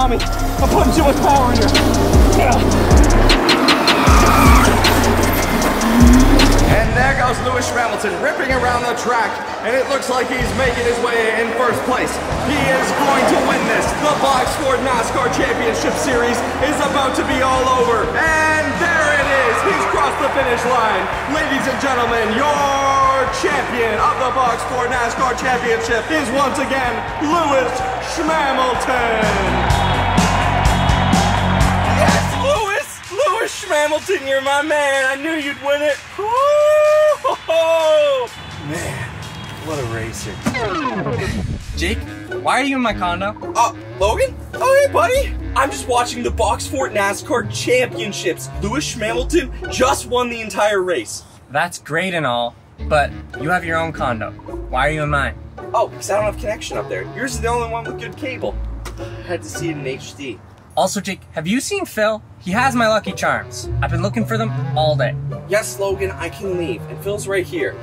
I'm putting too much power in here. And there goes Lewis Hamilton ripping around the track, and it looks like he's making his way in first place. He is going to win this. The Box Fort NASCAR Championship Series is about to be all over. And there it is. He's crossed the finish line. Ladies and gentlemen, your champion of the Box Fort NASCAR Championship is once again Lewis Schmamilton. Lewis Schmamilton, you're my man. I knew you'd win it. Woo! Man, what a racer. Jake, why are you in my condo? Uh, Logan? Oh, hey, buddy. I'm just watching the Box Fort NASCAR Championships. Lewis Schmamilton just won the entire race. That's great and all, but you have your own condo. Why are you in mine? Oh, because I don't have connection up there. Yours is the only one with good cable. I had to see it in HD. Also, Jake, have you seen Phil? He has my Lucky Charms. I've been looking for them all day. Yes, Logan, I can leave. And Phil's right here.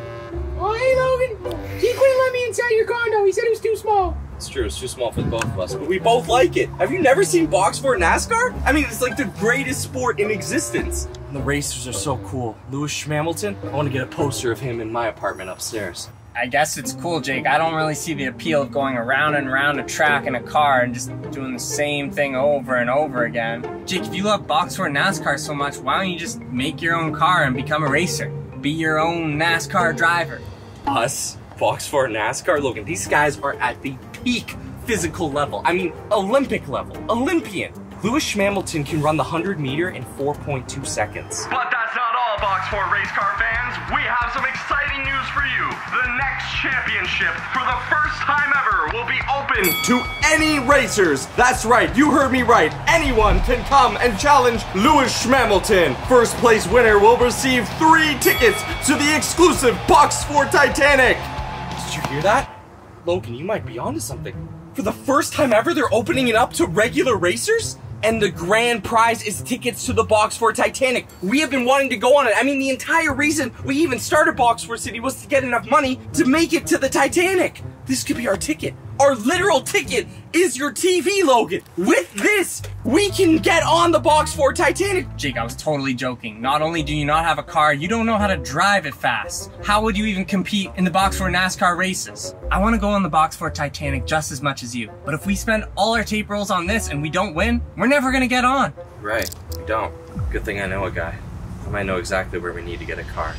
Oh, hey, Logan. He couldn't let me inside your condo. He said it was too small. It's true, it's too small for the both of us, but we both like it. Have you never seen Box Fort NASCAR? I mean, it's like the greatest sport in existence. And the racers are so cool. Lewis Schmamilton, I want to get a poster of him in my apartment upstairs. I guess it's cool, Jake. I don't really see the appeal of going around and around a track in a car and just doing the same thing over and over again. Jake, if you love box or NASCAR so much, why don't you just make your own car and become a racer? Be your own NASCAR driver. Us, Box Fort NASCAR, Logan, these guys are at the peak physical level. I mean, Olympic level, Olympian. Lewis Schmamilton can run the 100 meter in 4.2 seconds. But Box Fort race car fans. We have some exciting news for you. The next championship, for the first time ever, will be open to any racers. That's right, you heard me right. Anyone can come and challenge Lewis Schmamilton. First place winner will receive three tickets to the exclusive Box Fort Titanic. Did you hear that? Logan, you might be onto something. For the first time ever, they're opening it up to regular racers? And the grand prize is tickets to the Box Fort Titanic. We have been wanting to go on it. I mean, the entire reason we even started Box Fort City was to get enough money to make it to the Titanic. This could be our ticket. Our literal ticket is your TV, Logan. With this, we can get on the Box Fort Titanic. Jake, I was totally joking. Not only do you not have a car, you don't know how to drive it fast. How would you even compete in the Box Fort NASCAR races? I want to go on the Box Fort Titanic just as much as you. But if we spend all our tape rolls on this and we don't win, we're never going to get on. Right, we don't. Good thing I know a guy. I might know exactly where we need to get a car.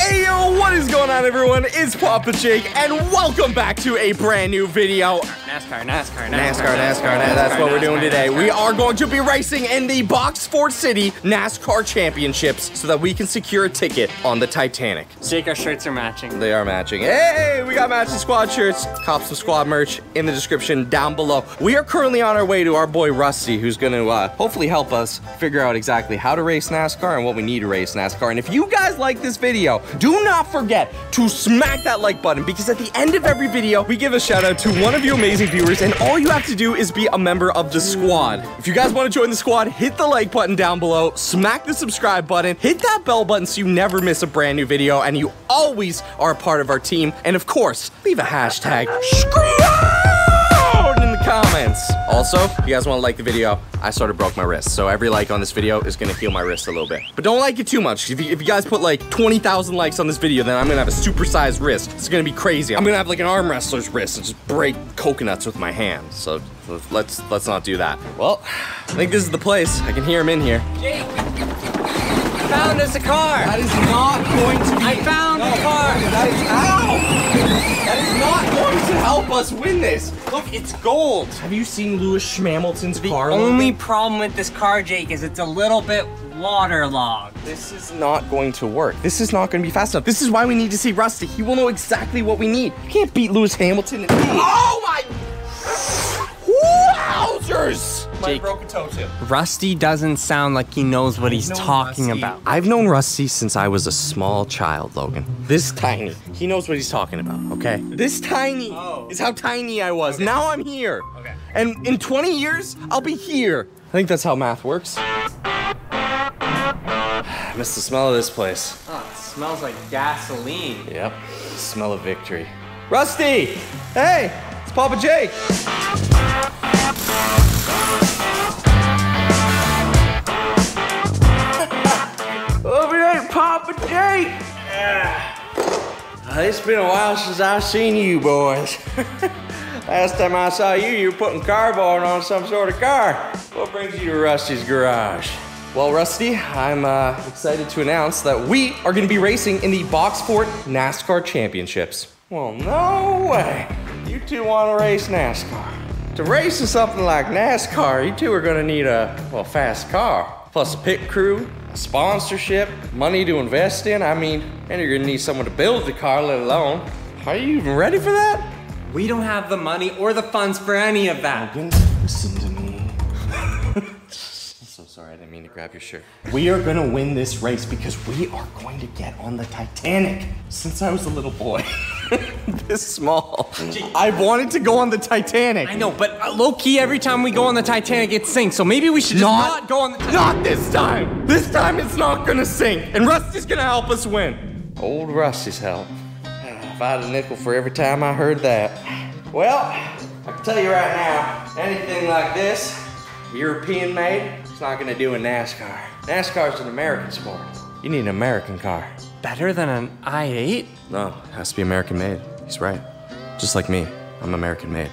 Hey yo, what is going on everyone? It's Papa Jake and welcome back to a brand new video. NASCAR, NASCAR, NASCAR, NASCAR, NASCAR, that's what we're doing today. We are going to be racing in the Box Fort City NASCAR Championships so that we can secure a ticket on the Titanic. Jake, our shirts are matching. They are matching. Hey, we got matching squad shirts. Cop some squad merch in the description down below. We are currently on our way to our boy Rusty, who's going to uh, hopefully help us figure out exactly how to race NASCAR and what we need to race NASCAR. And if you guys like this video, do not forget to smack that like button because at the end of every video, we give a shout out to one of you amazing viewers and all you have to do is be a member of the squad. If you guys want to join the squad, hit the like button down below, smack the subscribe button, hit that bell button so you never miss a brand new video and you always are a part of our team. And of course, leave a hashtag. Also, if you guys want to like the video, I sort of broke my wrist. So every like on this video is to heal my wrist a little bit. But don't like it too much. If you, if you guys put like 20,000 likes on this video, then I'm to have a supersized wrist. It's to be crazy. I'm to have like an arm wrestler's wrist and just break coconuts with my hands. So let's let's not do that. Well, I think this is the place. I can hear him in here. Jake, found us a car. That is not going to be. I found a car. That is ow! That is not going to help us win this. Look, it's gold. Have you seen Lewis Schmamilton's The car? The only problem with this car, Jake, is it's a little bit waterlogged. This is not going to work. This is not going to be fast enough. This is why we need to see Rusty. He will know exactly what we need. You can't beat Lewis Hamilton. And oh my! Wowzers! My Jake. broken toe tip. Rusty doesn't sound like he knows what he's talking Rusty. about. I've known Rusty since I was a small child, Logan. This tiny. He knows what he's talking about, okay? This tiny Oh. is how tiny I was. Now I'm here. Okay. And in 20 years, I'll be here. I think that's how math works. I miss the smell of this place. Oh, it smells like gasoline. Yep. Smell of victory. Rusty! Hey! It's Papa Jake! Over there, Papa Jake. Uh, it's been a while since I've seen you boys. Last time I saw you, you were putting cardboard on some sort of car. What brings you to Rusty's garage? Well, Rusty, I'm uh, excited to announce that we are going to be racing in the Boxfort NASCAR Championships. Well, no way. You two want to race NASCAR. To race in something like NASCAR, you two are going to need a, well, fast car. Plus a pit crew, a sponsorship, money to invest in. I mean, and you're going to need someone to build the car, let alone. Are you even ready for that? We don't have the money or the funds for any of that. Listen to me. I'm sorry, I didn't mean to grab your shirt. We are gonna win this race because we are going to get on the Titanic. Since I was a little boy, this small, I've wanted to go on the Titanic. I know, but uh, low key, every time we go on the Titanic, it sinks. So maybe we should just not, go on the. Not this time! This time it's not gonna sink, and Rusty's gonna help us win. Old Rusty's help. If I had a nickel for every time I heard that. Well, I can tell you right now, anything like this, European made, it's not gonna do in NASCAR. NASCAR's an American sport. You need an American car. Better than an i8? No, it has to be American made. He's right. Just like me, I'm American made.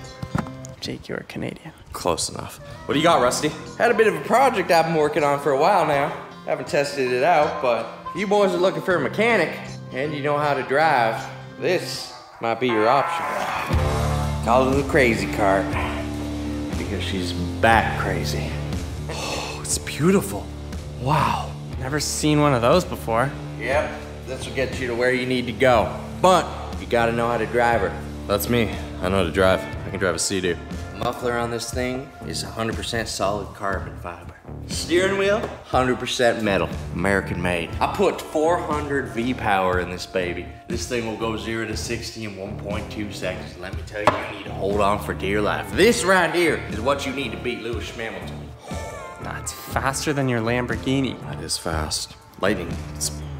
Jake, you're a Canadian. Close enough. What do you got, Rusty? Had a bit of a project I've been working on for a while now. Haven't tested it out, but if you boys are looking for a mechanic and you know how to drive, this might be your option. Call it the crazy cart because she's back crazy. It's beautiful. Wow. Never seen one of those before. Yep, this will get you to where you need to go. But you gotta know how to drive her. That's me. I know how to drive. I can drive a Sea-Doo. Muffler on this thing is 100% solid carbon fiber. Steering wheel, 100% metal, American made. I put 400 V-power in this baby. This thing will go 0 to 60 in 1.2 seconds. Let me tell you, you need to hold on for dear life. This right here is what you need to beat Lewis Hamilton. That's faster than your Lamborghini. That is fast. Lightning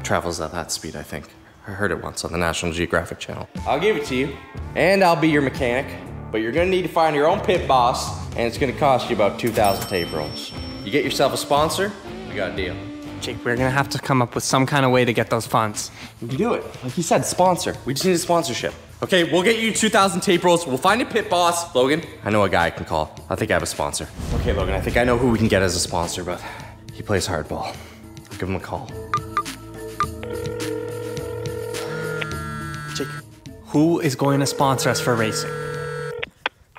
travels at that speed, I think. I heard it once on the National Geographic Channel. I'll give it to you, and I'll be your mechanic, but you're gonna need to find your own pit boss, and it's gonna cost you about 2,000 tape rolls. You get yourself a sponsor, we got a deal. Jake, we're gonna have to come up with some kind of way to get those funds. We can do it. Like you said, sponsor. We just need a sponsorship. Okay, we'll get you 2,000 tape rolls. We'll find a pit boss. Logan, I know a guy I can call. I think I have a sponsor. Okay, Logan, I think I know who we can get as a sponsor, but he plays hardball. I'll give him a call. Jake, who is going to sponsor us for racing?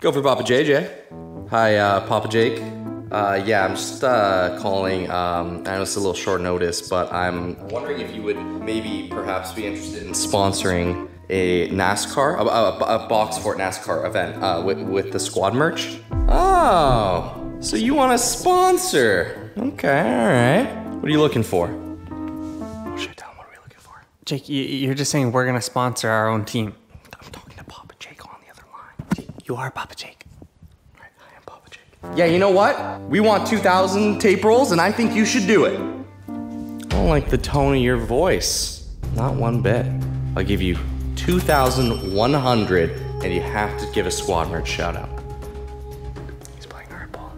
Go for Papa JJ. Hi, uh, Papa Jake. Uh, yeah, I'm just uh, calling. Um, I know it's a little short notice, but I'm wondering if you would maybe perhaps be interested in sponsoring a NASCAR, a, a, a box fort NASCAR event uh, with, with the squad merch. Oh, so you want a sponsor? Okay, all right. What are you looking for? What should I tell him? What are we looking for? Jake, you're just saying we're gonna sponsor our own team. I'm talking to Papa Jake on the other line. You are Papa Jake. Right, I am Papa Jake. Yeah, you know what? We want 2,000 tape rolls, and I think you should do it. I don't like the tone of your voice. Not one bit. I'll give you 2,100, and you have to give a squad merch shout out. He's playing hardball.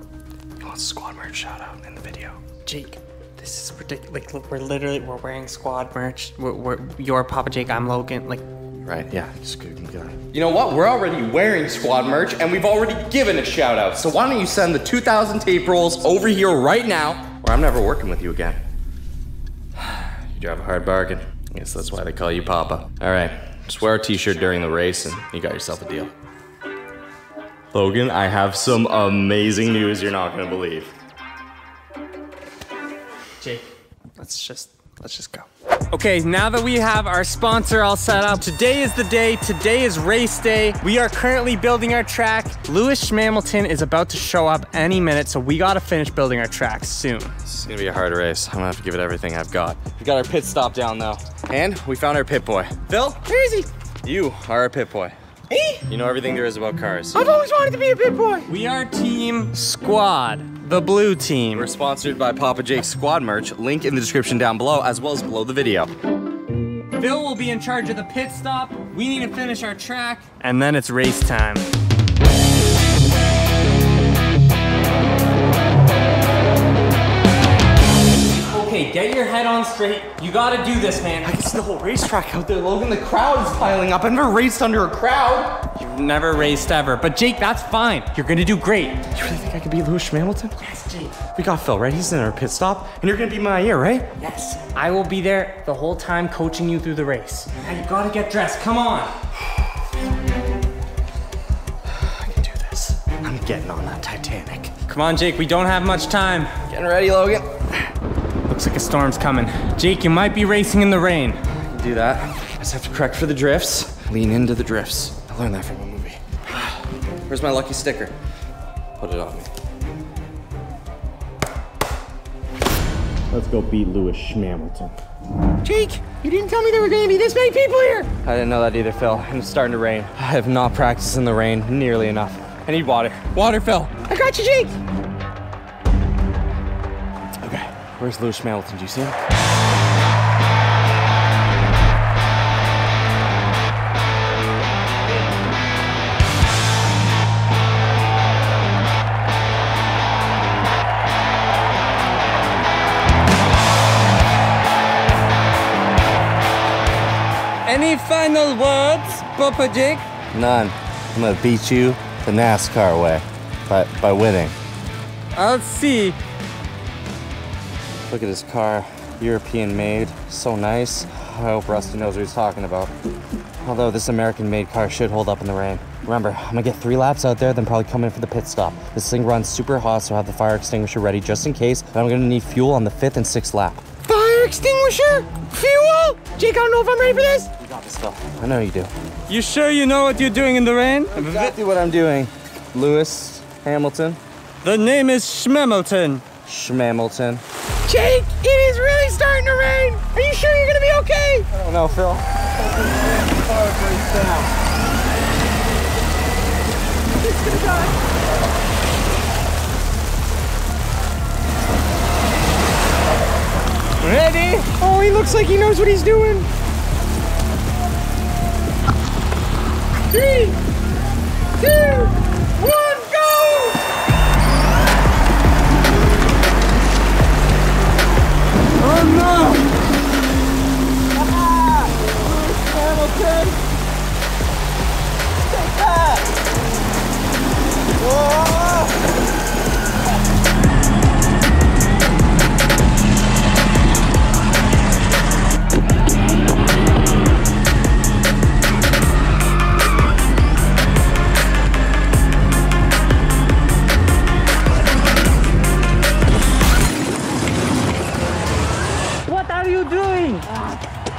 He wants a squad merch shout out in the video. Jake, this is ridiculous. Like, look, we're literally we're wearing squad merch. We're, we're you're Papa Jake. I'm Logan. Like, Right, yeah, just good, good. You know what? We're already wearing squad merch, and we've already given a shout out. So why don't you send the 2,000 tape rolls over here right now, or I'm never working with you again. You drive a hard bargain. I guess that's why they call you Papa. All right, just wear a t-shirt during the race, and you got yourself a deal. Logan, I have some amazing news you're not gonna believe. Jake, let's just let's just go. Okay, now that we have our sponsor all set up, today is the day. Today is race day. We are currently building our track. Lewis Schmamilton is about to show up any minute, so we gotta finish building our track soon. It's gonna be a hard race. I'm gonna have to give it everything I've got. We got our pit stop down though. And we found our pit boy. Phil, where is he? You are our pit boy. Me? You know everything there is about cars. I've always wanted to be a pit boy. We are Team Squad, the blue team. We're sponsored by Papa Jake's Squad merch. Link in the description down below, as well as below the video. Phil will be in charge of the pit stop. We need to finish our track. And then it's race time. Okay, get your head on straight. You gotta do this, man. I can see the whole racetrack out there, Logan. The crowd is piling up. I've never raced under a crowd. You've never raced ever, but Jake, that's fine. You're gonna do great. You really think I could beat Lewis Hamilton? Yes, Jake. We got Phil, right? He's in our pit stop, and you're gonna be my ear, right? Yes. I will be there the whole time coaching you through the race. Now you gotta get dressed. Come on. I can do this. I'm getting on that Titanic. Come on, Jake. We don't have much time. Getting ready, Logan. Looks like a storm's coming. Jake, you might be racing in the rain. Do that. I just have to correct for the drifts. Lean into the drifts. I learned that from a movie. Where's my lucky sticker? Put it on me. Let's go beat Lewis Schmamilton. Jake, you didn't tell me there were gonna be this many people here. I didn't know that either, Phil. And it's starting to rain. I have not practiced in the rain nearly enough. I need water. Water, Phil. I got you, Jake. Where's Lewis Schmamilton? Do you see him? Any final words, Papa Jake? None. I'm gonna beat you the NASCAR way by, by winning. I'll see. Look at his car, European made, so nice. I hope Rusty knows what he's talking about. Although this American made car should hold up in the rain. Remember, I'm gonna get three laps out there, then probably come in for the pit stop. This thing runs super hot, so I have the fire extinguisher ready just in case. But I'm gonna need fuel on the fifth and sixth lap. Fire extinguisher? Fuel? Jake, I don't know if I'm ready for this. You got this, Phil. I know you do. You sure you know what you're doing in the rain? Exactly what I'm doing. Lewis Hamilton, The name is Schmemilton. Schmamilton. Jake, it is really starting to rain. Are you sure you're gonna be okay? I don't know, Phil. Ready? Oh, he looks like he knows what he's doing. Three, two, Oh no! What doing?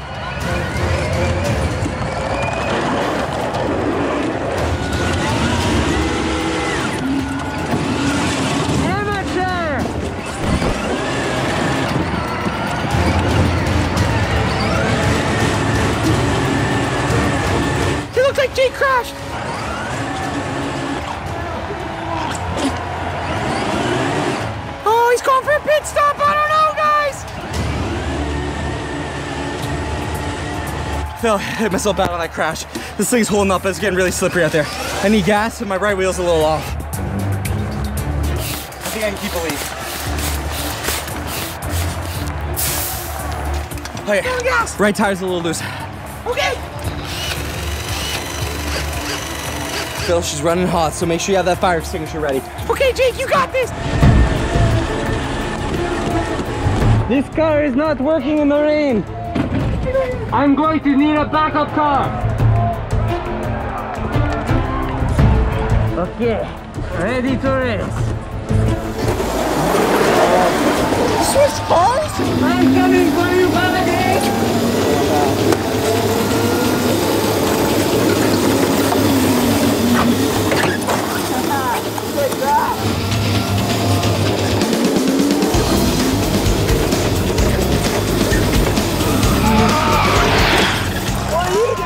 I hit myself bad on that crash. This thing's holding up, but it's getting really slippery out there. I need gas, and my right wheel's a little off. I think I can keep a lead. Okay, gas. right tire's a little loose. Okay. Phil, she's running hot, so make sure you have that fire extinguisher ready. Okay, Jake, you got this. This car is not working in the rain. I'm going to need a backup car. Okay, ready to race. Switch cars? I'm coming for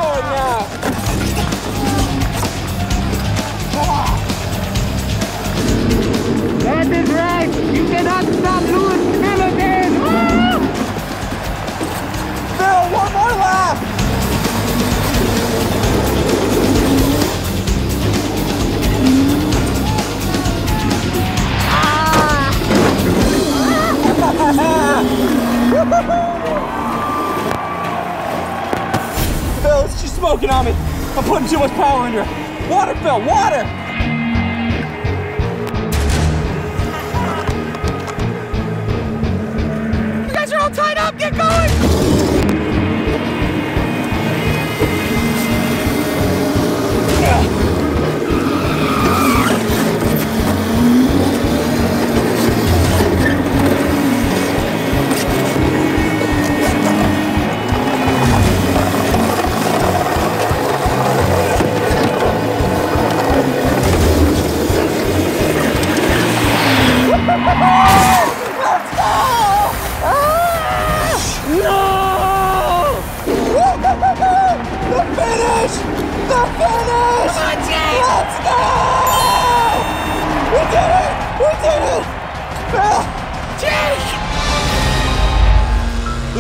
That is going.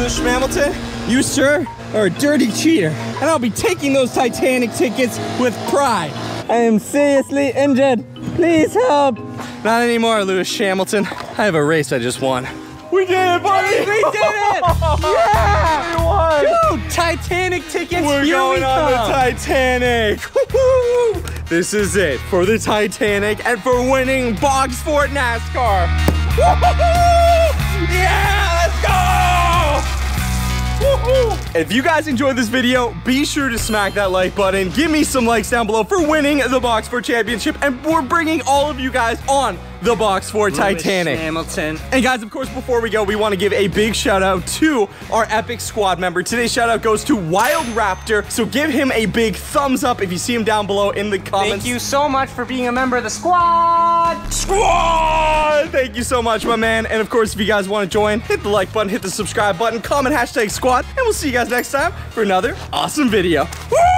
Lewis Hamilton, you, sir, are a dirty cheater, and I'll be taking those Titanic tickets with pride. I am seriously injured. Please help. Not anymore, Lewis Hamilton. I have a race I just won. We did it, buddy! We did it! yeah! We won! Dude, Titanic tickets, We're here going we on the. Titanic. This is it for the Titanic and for winning Box Fort NASCAR. Yeah, let's go! Woo-hoo. If you guys enjoyed this video, be sure to smack that like button. Give me some likes down below for winning the Box Fort Championship, and we're bringing all of you guys on the Box Fort Titanic. Hamilton. And guys, of course, before we go, we want to give a big shout out to our Epic Squad member. Today's shout out goes to Wild Raptor. So give him a big thumbs up if you see him down below in the comments. Thank you so much for being a member of the squad. Squad! Thank you so much, my man. And of course, if you guys want to join, hit the like button, hit the subscribe button, comment hashtag squad, and we'll see you guys next time for another awesome video. Woo!